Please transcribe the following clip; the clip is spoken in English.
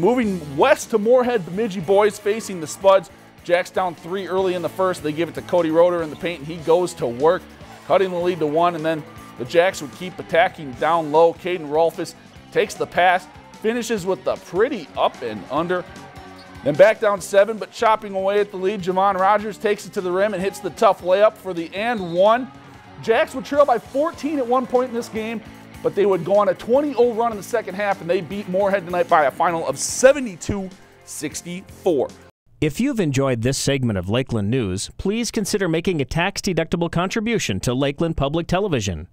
Moving west to Moorhead, Bemidji boys facing the Spuds. Jacks down three early in the first. They give it to Cody Roeder in the paint, and he goes to work, cutting the lead to one. And then the Jacks would keep attacking down low. Caden Rolfus takes the pass, finishes with the pretty up and under. Then back down seven, but chopping away at the lead. Javon Rogers takes it to the rim and hits the tough layup for the and one. Jacks would trail by 14 at one point in this game, but they would go on a 20 0 run in the second half, and they beat Moorhead tonight by a final of 72 64. If you've enjoyed this segment of Lakeland News, please consider making a tax deductible contribution to Lakeland Public Television.